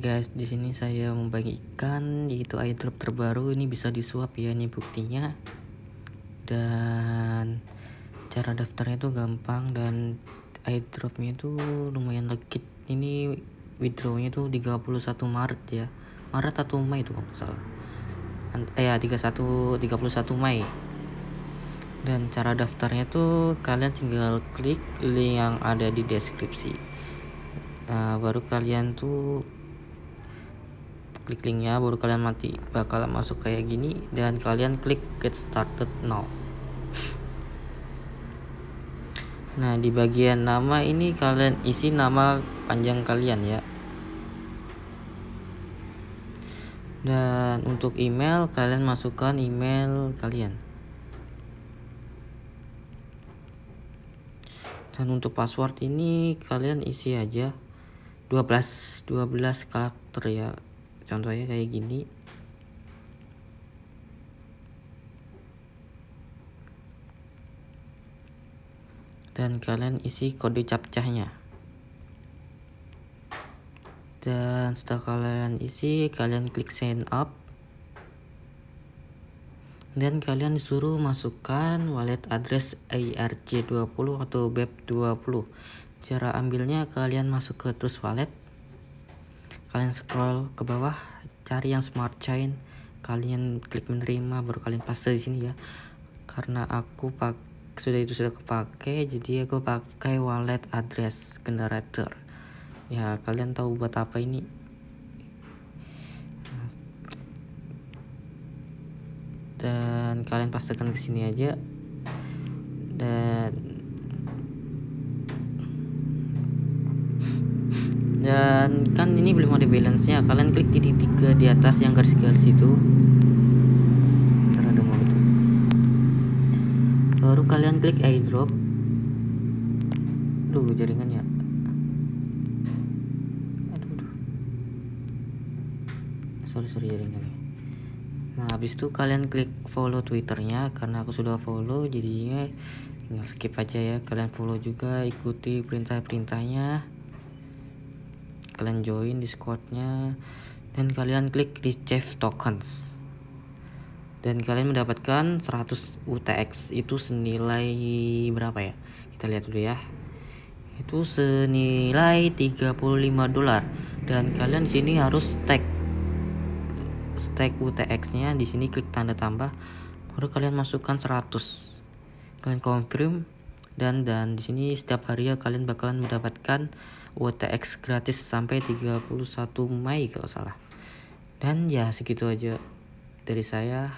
guys, di sini saya membagikan yaitu airdrop terbaru ini bisa disuap ya ini buktinya. Dan cara daftarnya itu gampang dan airdropnya itu lumayan legit. Ini withdrawnya itu 31 Maret ya. Maret atau Mei itu kalau salah. Eh ya 31 31 Mei. Dan cara daftarnya tuh kalian tinggal klik link yang ada di deskripsi. Nah, baru kalian tuh klik linknya baru kalian mati bakal masuk kayak gini dan kalian klik get started now. Nah di bagian nama ini kalian isi nama panjang kalian ya. Dan untuk email kalian masukkan email kalian. Dan untuk password ini kalian isi aja. 12 12 karakter ya contohnya kayak gini. Dan kalian isi kode captchanya dan setelah kalian isi kalian klik sign up. Dan kalian disuruh masukkan wallet address ARC20 atau BEP20 cara ambilnya kalian masuk ke terus wallet kalian scroll ke bawah cari yang smart chain. Kalian klik menerima baru kalian paste di sini ya. Karena aku pak sudah itu sudah kepake jadi aku pakai wallet address generator. Ya kalian tahu buat apa ini? Dan kalian pastikan ke sini aja. Dan dan kan ini belum ada balance nya kalian klik titik tiga di atas yang garis-garis itu. Ada mau itu. Baru kalian klik airdrop. Duh jaringannya. Aduh, aduh. sorry sorry jaringannya. Nah habis itu kalian klik follow twitternya. Karena aku sudah follow jadinya tinggal skip aja ya. Kalian follow juga ikuti perintah-perintahnya kalian join discordnya. Dan kalian klik receive tokens. Dan kalian mendapatkan 100 UTX itu senilai berapa ya? Kita lihat dulu ya. Itu senilai 35 dolar. Dan kalian di sini harus stake stake UTX nya di sini klik tanda tambah. Baru kalian masukkan 100 kalian confirm dan dan di sini setiap hari ya kalian bakalan mendapatkan WTX gratis sampai 31 Mei kalau salah. Dan ya segitu aja dari saya